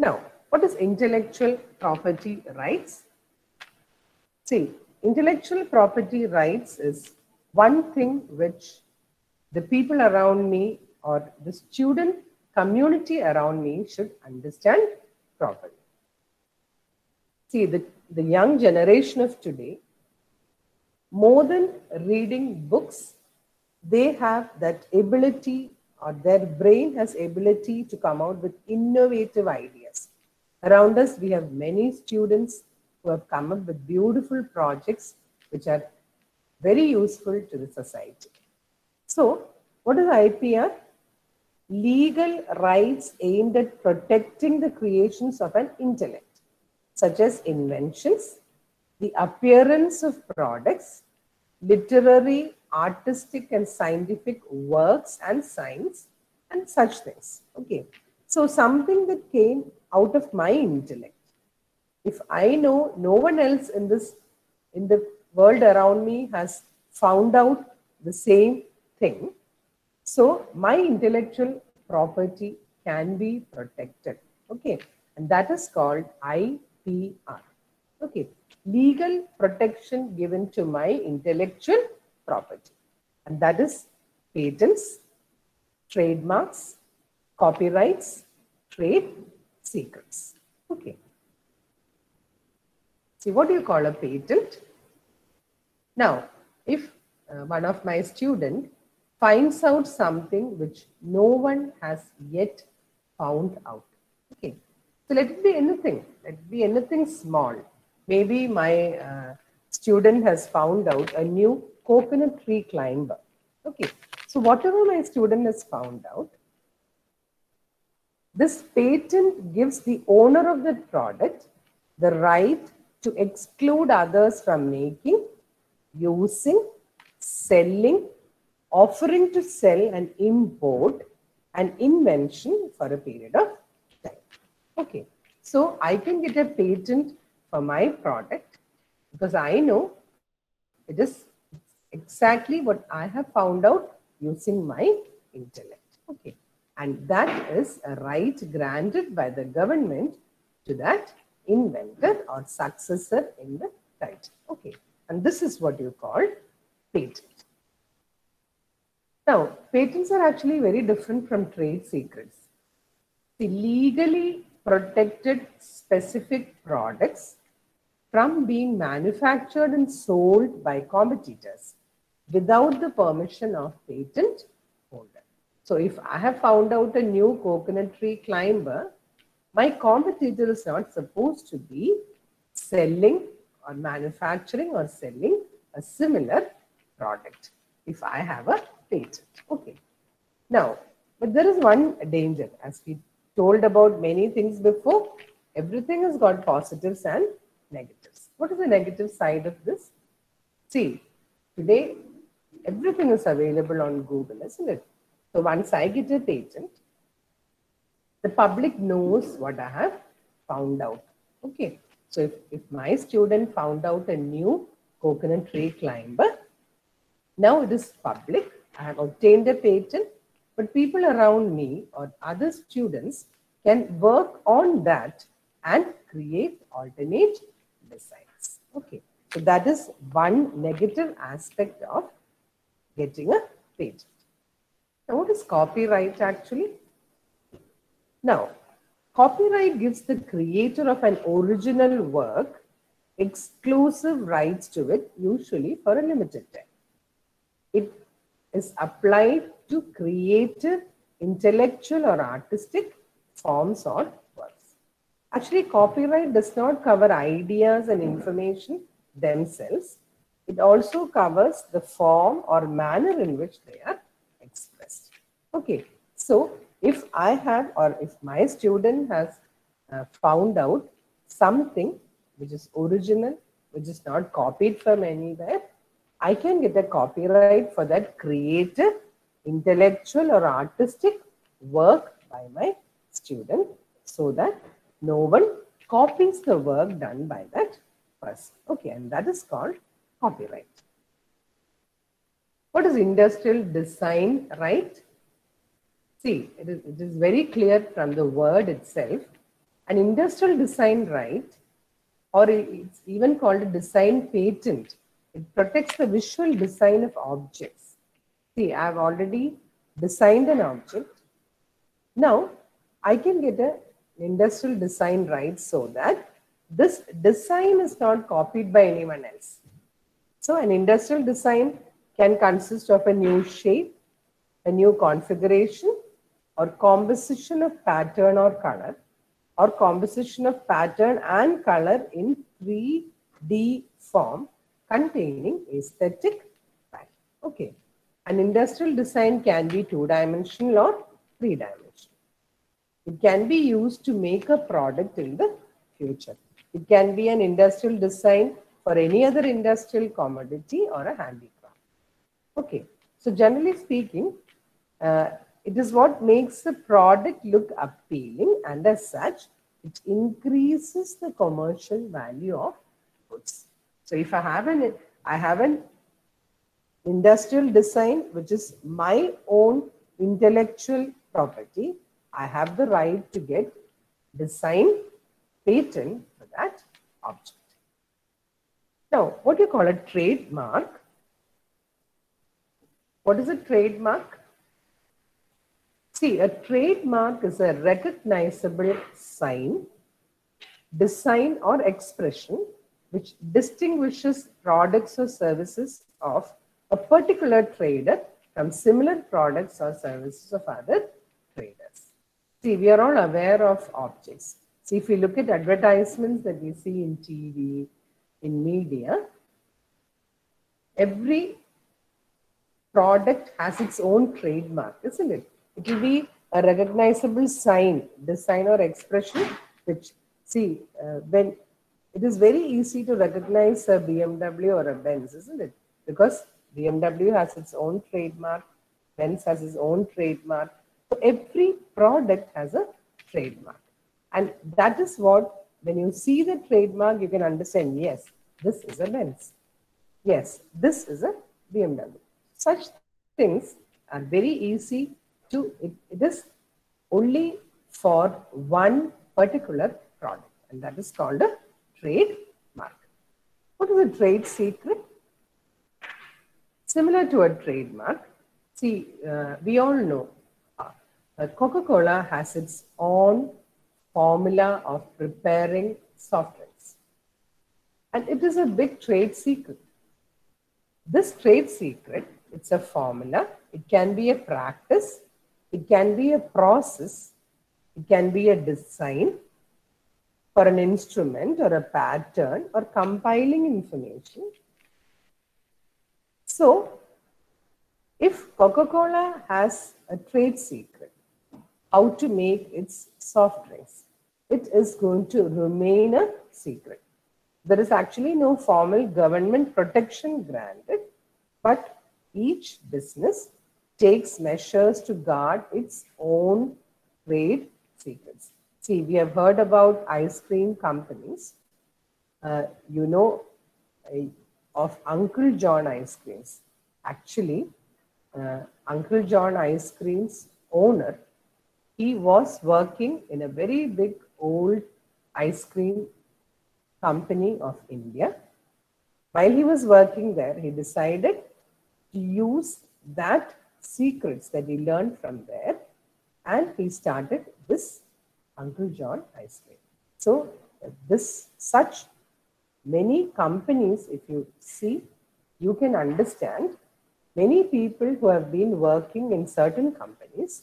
Now, what is intellectual property rights? See, intellectual property rights is one thing which the people around me or the student community around me should understand properly. See, the, the young generation of today, more than reading books, they have that ability or their brain has ability to come out with innovative ideas. Around us, we have many students who have come up with beautiful projects which are very useful to the society. So, what is IPR? Legal rights aimed at protecting the creations of an intellect, such as inventions, the appearance of products, literary, artistic, and scientific works and science, and such things. Okay. So, something that came out of my intellect. If I know no one else in this, in the world around me has found out the same thing, so my intellectual property can be protected. Okay. And that is called IPR. Okay. Legal protection given to my intellectual property. And that is patents, trademarks, copyrights, trade secrets. Okay. See, what do you call a patent? Now, if uh, one of my student finds out something which no one has yet found out. Okay. So let it be anything. Let it be anything small. Maybe my uh, student has found out a new coconut tree climber. Okay. So whatever my student has found out, this patent gives the owner of the product the right to exclude others from making, using, selling, offering to sell and import an invention for a period of time. Okay, so I can get a patent for my product because I know it is exactly what I have found out using my intellect. Okay, and that is a right granted by the government to that inventor or successor in the title. Okay, and this is what you call patent. Now, patents are actually very different from trade secrets. The legally protected specific products from being manufactured and sold by competitors without the permission of patent holder. So if I have found out a new coconut tree climber, my competitor is not supposed to be selling or manufacturing or selling a similar product if I have a patent. Okay. Now, but there is one danger as we told about many things before. Everything has got positives and negatives. What is the negative side of this? See, today everything is available on Google, isn't it? So once I get a patent, the public knows what I have found out. Okay. So if, if my student found out a new coconut tree climber, now it is public. I have obtained a patent, but people around me or other students can work on that and create alternate designs. Okay. So that is one negative aspect of getting a patent. Now, what is copyright actually? Now, copyright gives the creator of an original work exclusive rights to it, usually for a limited time. It is applied to creative, intellectual, or artistic forms or works. Actually, copyright does not cover ideas and information themselves. It also covers the form or manner in which they are expressed. Okay, so if I have or if my student has uh, found out something which is original, which is not copied from anywhere, I can get a copyright for that creative, intellectual or artistic work by my student so that no one copies the work done by that person. Okay, and that is called copyright. What is industrial design right? See, it is, it is very clear from the word itself. An industrial design right, or it's even called a design patent, it protects the visual design of objects. See, I've already designed an object. Now, I can get an industrial design right so that this design is not copied by anyone else. So an industrial design can consist of a new shape, a new configuration, or composition of pattern or color, or composition of pattern and color in 3D form containing aesthetic value. Okay. An industrial design can be two-dimensional or three-dimensional. It can be used to make a product in the future. It can be an industrial design for any other industrial commodity or a handicraft. Okay, so generally speaking, uh, it is what makes the product look appealing and as such, it increases the commercial value of goods. So if I have an, I have an industrial design, which is my own intellectual property, I have the right to get design patent for that object. Now, what do you call a trademark? What is a trademark? See, a trademark is a recognizable sign, design or expression which distinguishes products or services of a particular trader from similar products or services of other traders. See, we are all aware of objects. See, if you look at advertisements that we see in TV, in media, every product has its own trademark, isn't it? It will be a recognizable sign, design or expression, which, see, uh, when it is very easy to recognize a BMW or a Benz, isn't it? Because BMW has its own trademark, Benz has its own trademark. So every product has a trademark. And that is what, when you see the trademark, you can understand, yes, this is a Benz. Yes, this is a BMW. Such things are very easy to, it, it is only for one particular product. And that is called a trademark. What is a trade secret? Similar to a trademark, see, uh, we all know uh, Coca-Cola has its own formula of preparing soft drinks. And it is a big trade secret. This trade secret, it's a formula. It can be a practice. It can be a process. It can be a design for an instrument or a pattern or compiling information. So, if Coca-Cola has a trade secret, how to make its soft drinks, it is going to remain a secret. There is actually no formal government protection granted, but each business takes measures to guard its own trade secrets. See, we have heard about ice cream companies. Uh, you know uh, of Uncle John ice creams. Actually, uh, Uncle John ice creams owner, he was working in a very big old ice cream company of India. While he was working there, he decided to use that secrets that he learned from there and he started this Uncle John ice cream. So this such many companies, if you see, you can understand many people who have been working in certain companies,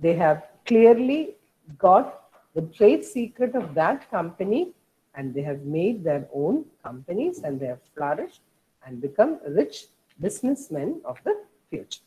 they have clearly got the trade secret of that company and they have made their own companies and they have flourished and become rich businessmen of the future.